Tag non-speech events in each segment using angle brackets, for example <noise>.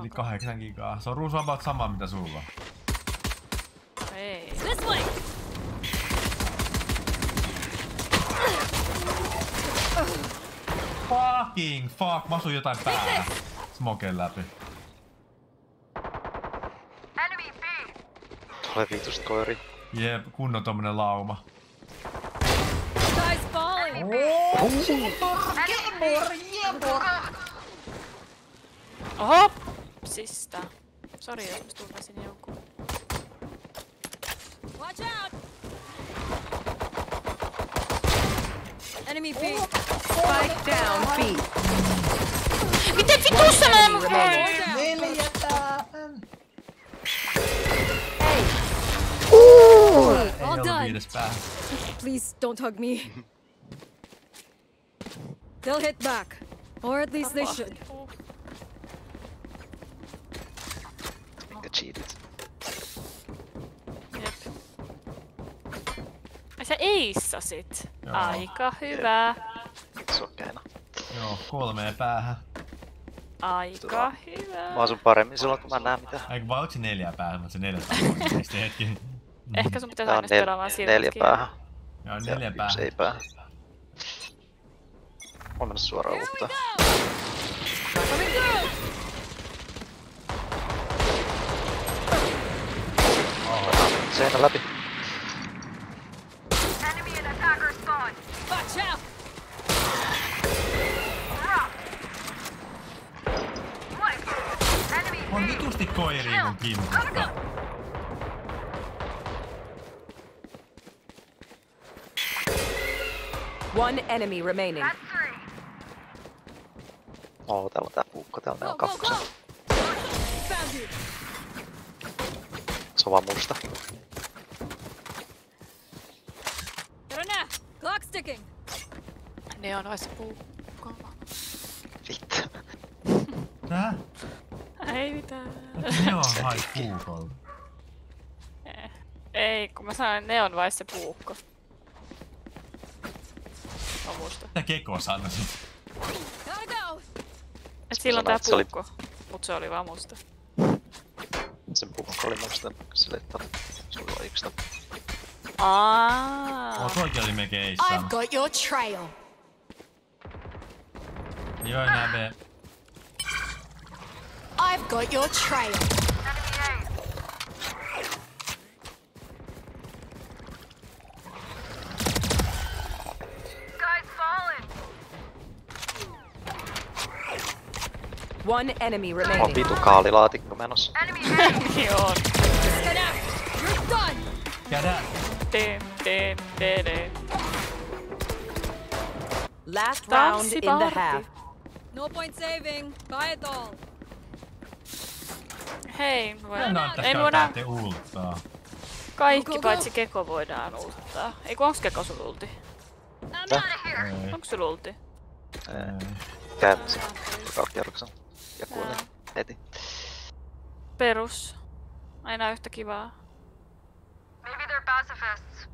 Eli 8 gigaa. Se on ruusu about sama mitä sulla. Ei. This way! Fucking fuck, mä asuin jotain päällä. Smoken läpi. Tulee viitusta koiri. Jep, kunnon tommonen lauma. Guy's falling! Oho! Sista. Sori jos mä tunnasin jonkun. Watch out! Enemy B. Spike down B. Miten vitussa mä en voi? All Ei ollut done. viides päähän. Please don't hug me. <laughs> They'll hit back. Or at least they should. Sä eissasit. Joo. Aika hyvä. Sokeena. Joo, kolmeen päähän. Aika hyvä. Mä asun paremmin silloin, kun mä näen mitä. Eikö vai oliko se neljä päähän, mutta se neljäs <laughs> päähän. Hetki. Ehkä sun pitäisi aina pelaamaan nel- silmät neljä päähän. Joo, neljä yksi päähän. ei päähän. Mä mennä suoraan uuttaan. through! Seinä läpi. Watch out! On vitusti koiria mun kimpusta. One enemy remaining. Oo, täällä on tää puukko, täällä ne Go, on go, go! kappukset. Found you! Se on vaan musta. Grenade! Clock's ticking! Ne on vasta puukko. Vittu. Tää? Ei mitään. Ne on hai puukolta. Eh. Ei, kun mä sanoin, ne on vai se puukko. On musta. Mitä Keko go! Et silloin tää se oli- puukko. Mut se oli vaan musta. Sen puukko oli musta. Sille, että se oli vaan yksi. Aa. Oh, toikin oli melkein ei I've got your trail. Joo, enää me. I've got your trail. One enemy On remaining. vitu kaalilaatikko menossa. <laughs> Niin on. Get out! You're done! Kädä! Teen, teen, teen, teen. Last round in the Tanssiparty. half. No point saving. Buy it all. Hei, me Mä voidaan, näyttäis ei me voidaan, ulttaa. kaikki Go, go, go. paitsi Keko voidaan ulttaa. Ei kun onks Keko sun ulti? Onks sulla ulti? Käänsin. Joka kierroksen. Ja kuolin heti. Perus. Aina yhtä kivaa. Maybe they're pacifists.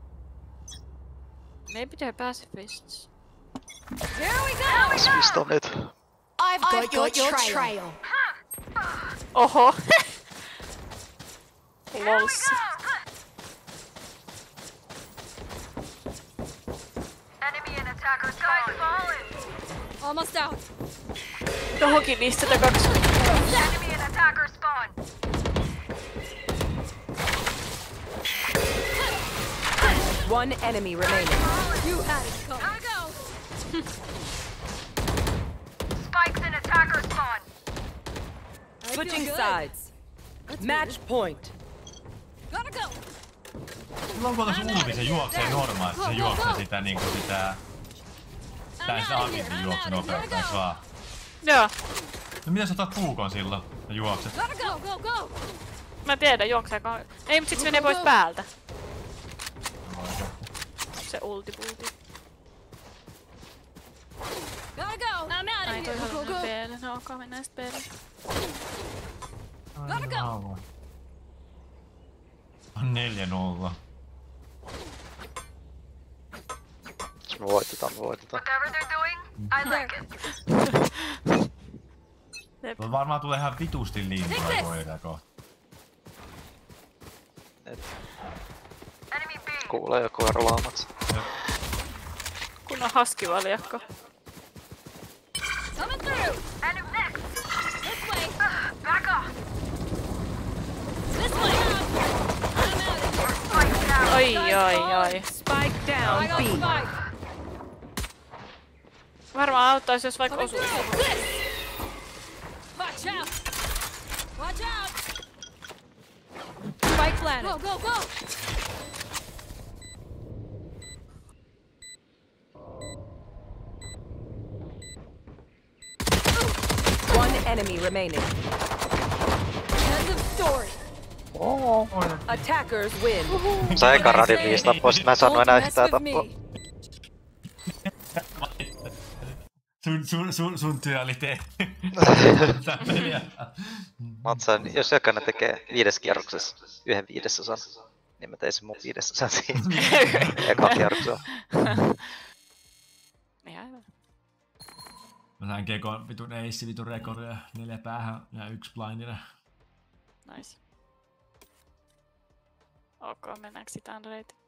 Maybe they're pacifists. Here we go! Svista nyt. I've got, your, trail. Oho! Uh-huh. Uh-huh. <laughs> Lols. Oh enemy and attacker Sky's fallen. Almost out. Johonkin niistä kaksi. Enemy and attacker spawn. One enemy remaining. You had it coming. Gotta go! <laughs> Switching sides. Match point. Gotta go! Silloin kun tuossa ulti se juoksee normaalisti, se juoksee sitä niinku sitä... Sitä agitin juoksu nopeutta, eiks vaan? Joo. No mitä sä otat puukon silloin ja juokset? Gotta go, go, go! Mä tiedän, juokseeko... Ei, mut sit se menee pois päältä. Se ulti pulti. Gotta go! I'm out of here. Go, go. peelle. No sit peelle. Gotta go. On 4-0. Jos me voitetaan, me voitetaan. Whatever they're doing, I like it. <laughs> Tuo varmaan tulee ihan vitusti lintua koira kohta. Enemy B. Kuulee joku. Kun on haskivaljakko. Oi, oi, oi. Spike down B. Varmaan auttaisi, jos vaikka Coming osuisi. Watch out. Watch out. Spike planted. Go, go, go. Enemy remaining. End of story. Attackers win. Sä eka radin viisi tappoi, sit mä en saanut enää Don't mess yhtään with tappoa. me. <laughs> Sun, sun, sun, sun työ oli tehty. Tää peliä. Matsan, jos jokainen tekee viides kierroksessa yhden viidesosan, niin mä tein sen mun viidesosan siinä. <laughs> Eka kierroksella. <laughs> Mä sain Gekon vitun eissi vitun rekordia. Neljä päähän ja yksi blindina. Nice. Ok, mennäänkö sitä Andreita?